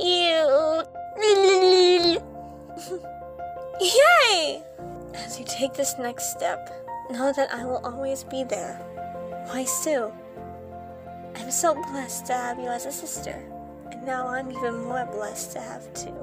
You. Yay! As you take this next step, know that I will always be there. Why, Sue? I'm so blessed to have you as a sister, and now I'm even more blessed to have two.